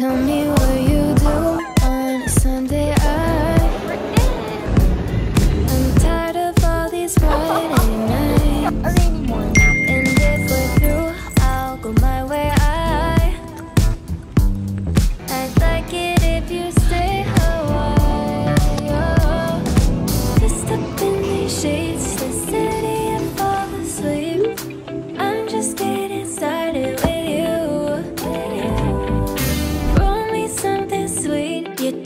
Tell me what you do on a Sunday.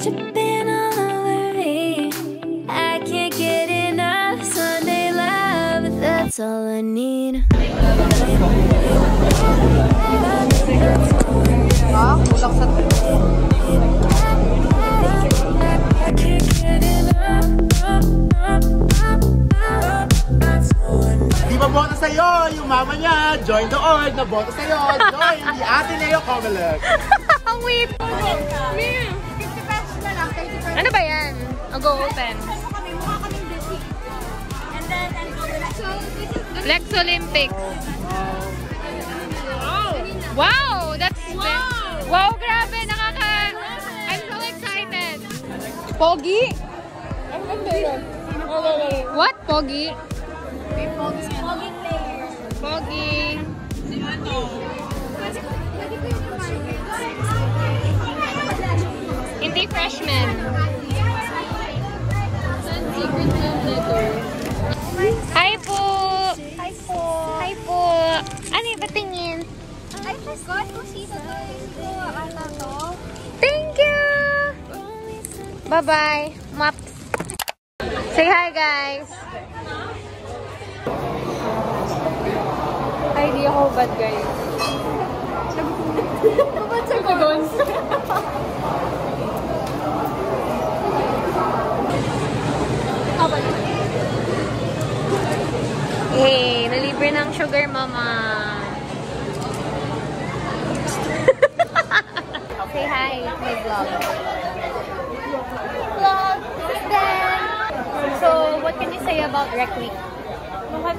all. I can't get enough Sunday that's all I need. Mama? Join the org na boto sa'yo! Join the Ateneo Comelec! Wait! Ma'am! Go open. Lex Olympics. Wow! That's wow! Wow, grabe! Nakaka... I'm so excited. Pogi? What? Pogi? Pogi. Hindi freshman. Forgot kung sino to. Ko ata to. Thank you! Bye-bye! Maps! Say hi, guys! Ay, di ako bad, guys. Babad sa gons. Hey, nalibre ng sugar mama. Say hi, my vlog. Vlog! Then, so, what can you say about Rec Week? I'm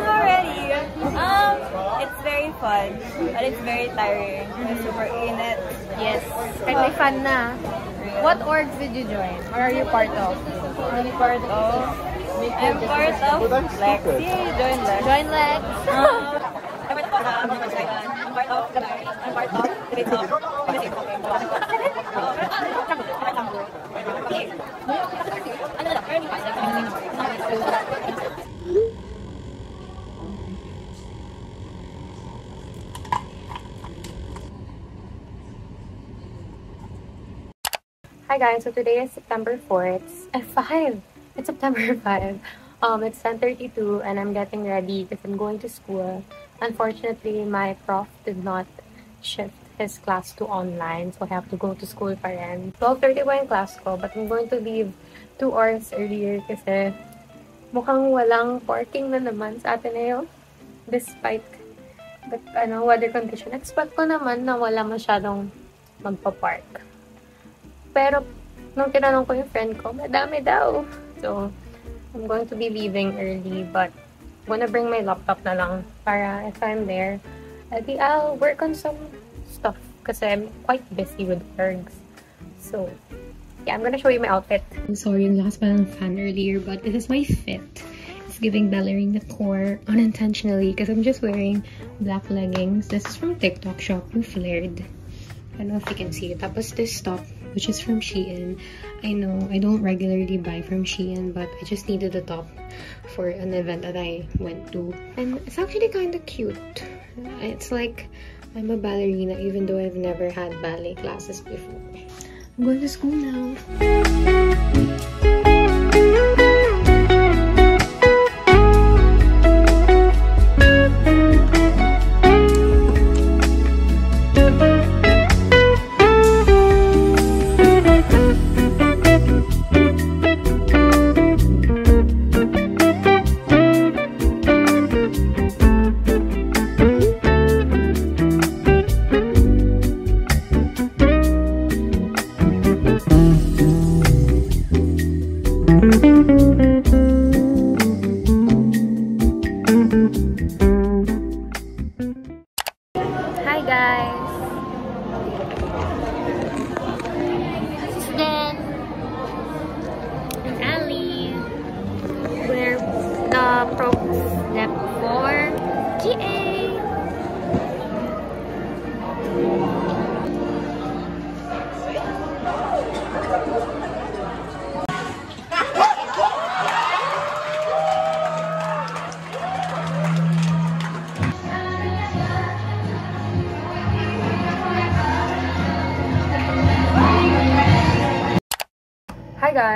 not ready. Um, it's very fun, but it's very tiring. It's super init. Yes, and may fun na. What orgs did you join? Or are you part of? Are you part of? I'm part of Lex. Yay, join Lex. Join Lex. Um, Hi guys, so today is September 4th. It's uh, 5. It's September 5. Um, it's 10.32 and I'm getting ready because I'm going to school. Unfortunately, my prof did not shift his class to online, so I have to go to school pa rin. 12.30 pa yung class ko, but I'm going to leave 2 hours earlier kasi mukhang walang parking na naman sa Ateneo despite the ano, weather condition. Expect ko naman na wala masyadong magpa-park. Pero, nung tinanong ko yung friend ko, madami daw. So, I'm going to be leaving early, but gonna bring my laptop na lang para if I'm there, edi I'll work on some stuff because I'm quite busy with ergs. So, yeah, I'm gonna show you my outfit. I'm sorry, lakas pa ng fan earlier, but this is my fit. It's giving ballerina core unintentionally because I'm just wearing black leggings. This is from TikTok shop, yung flared. I don't know if you can see it. Tapos this top, which is from Shein. I know I don't regularly buy from Shein, but I just needed a top for an event that I went to. And it's actually kind of cute. It's like I'm a ballerina even though I've never had ballet classes before. I'm going to school now.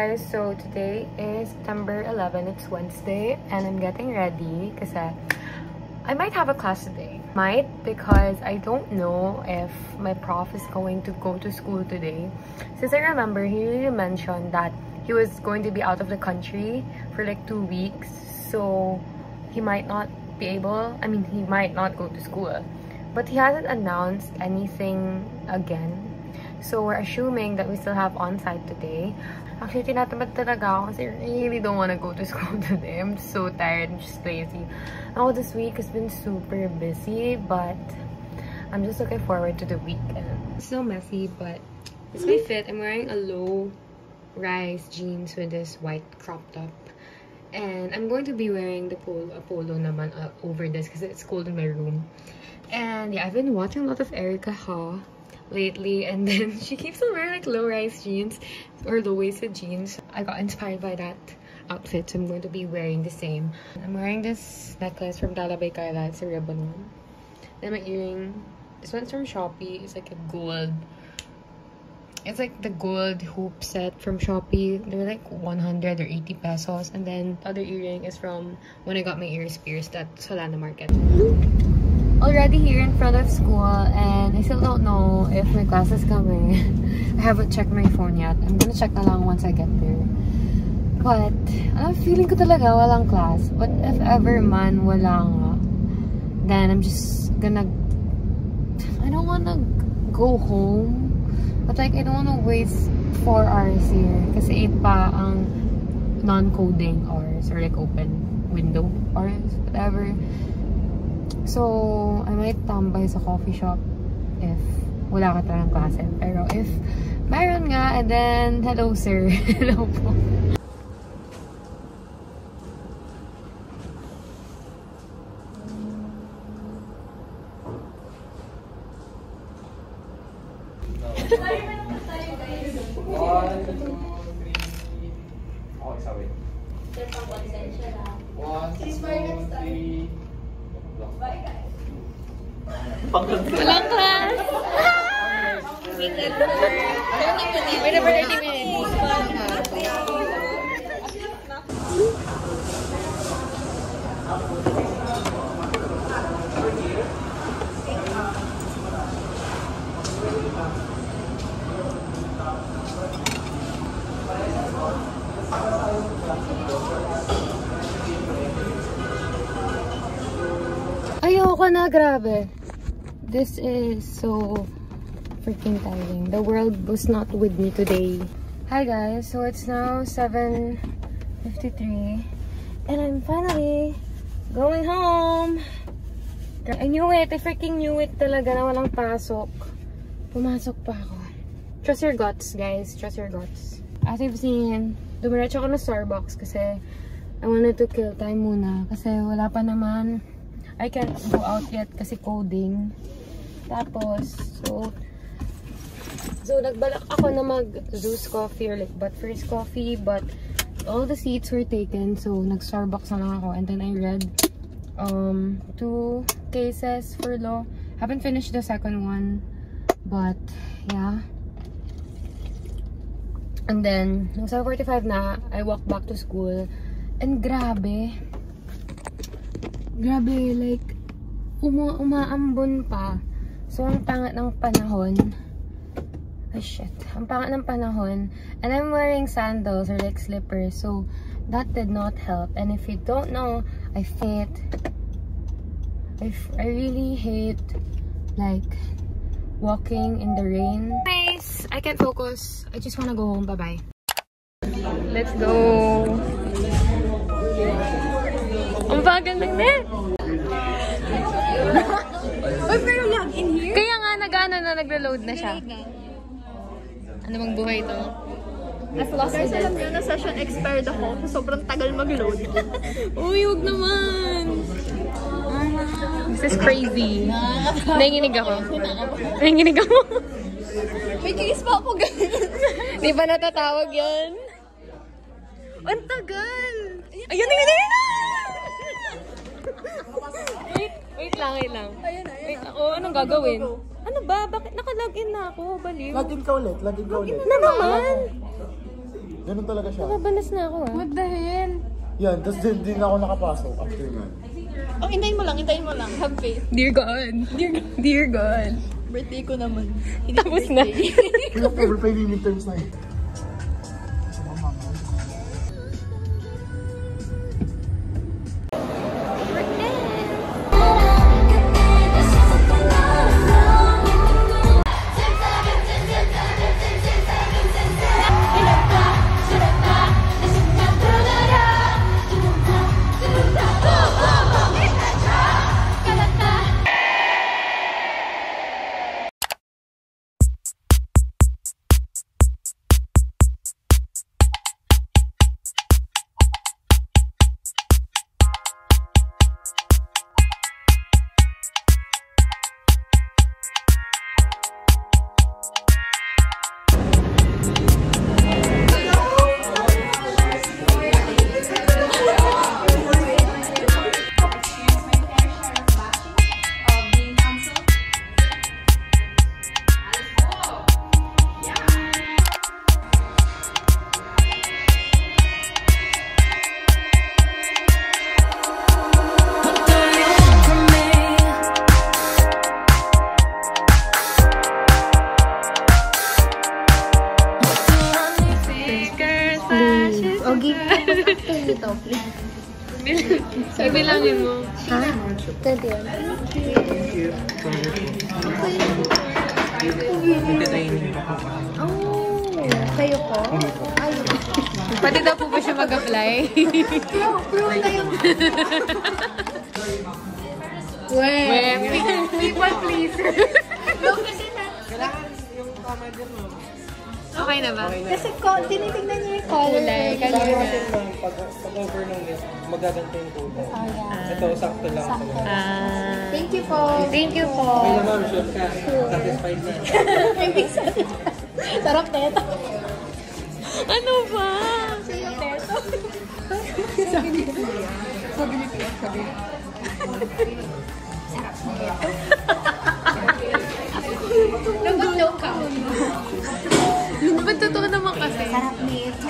Guys! So today is September 11, it's Wednesday, and I'm getting ready because uh, I might have a class today. Might because I don't know if my prof is going to go to school today. Since I remember, he really mentioned that he was going to be out of the country for like two weeks, so he might not be able, I mean, he might not go to school. But he hasn't announced anything again So, we're assuming that we still have on-site today. Actually, tinatamad talaga ako kasi I really don't wanna go to school today. I'm so tired. I'm just lazy. Ako this week has been super busy, but I'm just looking forward to the weekend. It's so messy, but it's my fit. I'm wearing a low-rise jeans with this white crop top. And I'm going to be wearing the polo, a polo naman uh, over this because it's cold in my room. And yeah, I've been watching a lot of Erica Ha lately and then she keeps on wearing like low-rise jeans or low-waisted jeans. I got inspired by that outfit so I'm going to be wearing the same. I'm wearing this necklace from Talabay Kaila. It's a ribbon one. Then my earring. This one's from Shopee. It's like a gold. It's like the gold hoop set from Shopee. They're like 100 or 80 pesos. And then the other earring is from when I got my ears pierced at Solana Market already here in front of school and I still don't know if my class is coming. I haven't checked my phone yet. I'm gonna check na lang once I get there. But, I'm feeling ko talaga walang class. But if ever man wala nga, then I'm just gonna... I don't wanna go home. But like, I don't wanna waste 4 hours here. Kasi 8 pa ang non-coding hours or like open window hours, whatever. So, I might tambay sa coffee shop if wala ka talagang klase. Pero if mayroon nga, and then, hello sir. hello po. One, two, three. Okay, sorry. One, two, three. Walang class! Wait for 30 minutes. Ayoko na, grabe. This is so freaking tiring. The world was not with me today. Hi guys, so it's now 7.53 and I'm finally going home. I knew it. I freaking knew it talaga na walang pasok. Pumasok pa ako. Trust your guts, guys. Trust your guts. As you've seen, dumiretso ako na Starbucks kasi I wanted to kill time muna. Kasi wala pa naman. I can't go out yet kasi coding. Tapos, so, so nagbalak ako na mag Zeus coffee or like but first coffee, but all the seats were taken. So, nag-Starbucks na lang ako. And then I read um, two cases for law. Haven't finished the second one. But, yeah. And then, nung 7.45 na, I walked back to school. And grabe. Grabe, like, uma umaambon pa. So, ang pangat ng panahon. Oh, shit. Ang pangat ng panahon. And I'm wearing sandals or like slippers. So, that did not help. And if you don't know, I hate, I, I really hate, like, walking in the rain. Guys, I can't focus. I just wanna go home. Bye-bye. Let's go! Ang bagal ng net! Uy, pero log in here? Kaya nga, nag-ano na, nagre-load na siya. Ano bang buhay to? As lost Guys, alam nyo na session expired ako. Sobrang tagal mag-load. Uy, huwag naman! This is crazy. Nanginginig ako. Nanginginig ako. May kiss pa ako ganun. Di ba natatawag yan? Ang tagal! Ayun, ayun, ayun! Wait, wait lang, wait lang. Wait, ako, anong gagawin? Ano ba? Bakit nakalogin na ako? Baliw. Login ka ulit, login ka ulit. Na naman! Ganun talaga siya. Nababanas na ako ah. What the hell? Yan, tapos din, din ako nakapasok after nun. Oh, hintayin mo lang, hintayin mo lang. Have faith. Dear God. Dear God. Dear God. Birthday ko naman. Tapos na. Kaya pa yung midterms na yun. Dito, please. Ibilangin mo. Ha? 21. Oh, kayo po? Ay, Pwede daw po ba siya mag-apply? pro, pro kayo. Weh, people please. Okay na ba? Kasi ko, tinitignan niyo yung color. Kulay, kanina. pag, pag over nung list, magaganto yung kulay. Ito, sakto lang. Sakto. Ah. Thank you po. Thank you po. Okay na ma'am, sure ka. Satisfied na. Sarap na ito. Ano ba? Nagulo ka. Ba't totoo naman kasi? Sarap nito.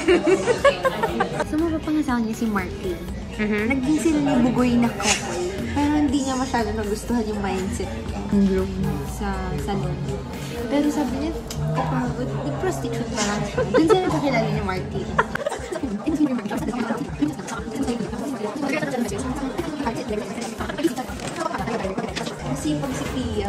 Sumabapangasawa niya si Martin. Mhm. Naging sila ni Bugoy na couple. Pero hindi niya masyado nagustuhan yung mindset groom sa salon. Pero sabi niya, kapagod, nag-prostitute pa lang. Doon sila nakilala ni Martin. Masipag si Pia.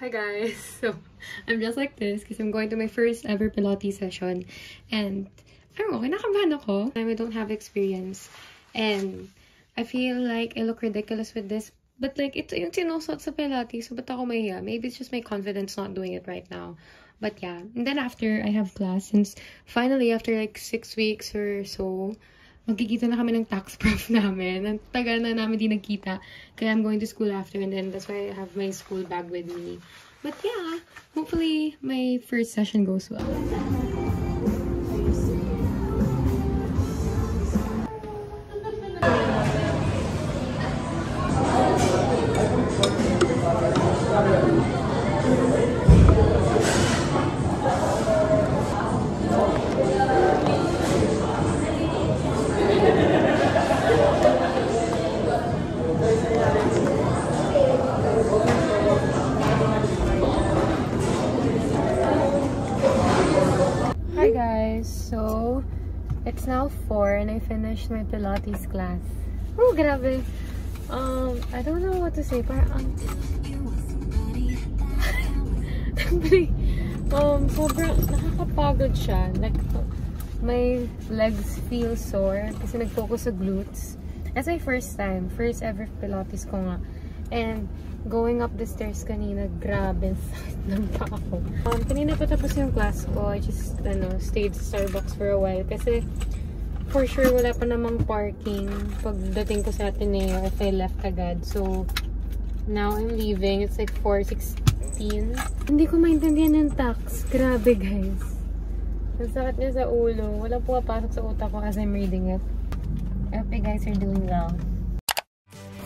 Hi guys! So, I'm just like this because I'm going to my first ever Pilates session. And, I don't know, ako. I don't have experience. And, I feel like I look ridiculous with this. But like, ito yung sinusot sa Pilates. So, ba't ako mahiya? Maybe it's just my confidence not doing it right now. But yeah. And then after, I have class. Since finally, after like six weeks or so, magkikita na kami ng tax prof namin. Ang tagal na namin di nagkita. Kaya I'm going to school after and then that's why I have my school bag with me. But yeah, hopefully my first session goes well. It's now 4 and I finished my Pilates class. Oh, grabe. Um, I don't know what to say. Parang, um, um, sobrang nakakapagod siya. Like, my legs feel sore kasi nag-focus sa glutes. That's my first time. First ever Pilates ko nga. And, going up the stairs kanina, grabe, sakit ng paa ko. Um, kanina pa tapos yung class ko, I just, ano, stayed sa Starbucks for a while kasi for sure wala pa namang parking pagdating ko sa Ateneo if I left agad. So, now I'm leaving. It's like 4.16. Hindi ko maintindihan yung tax. Grabe, guys. Ang sakit niya sa ulo. Wala pumapasok sa utak ko as I'm reading it. I hope you guys are doing well.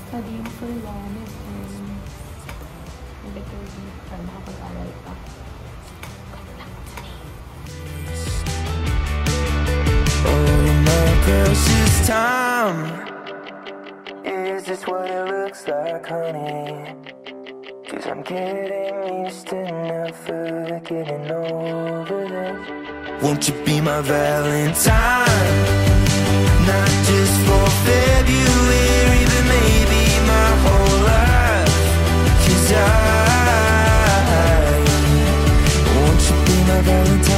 Studying for law pictures from Marvel precious time Is this what it looks like, honey? Cause I'm getting used to never getting over this Won't you be my valentine? Not just for February, but maybe my whole life Cause I valentine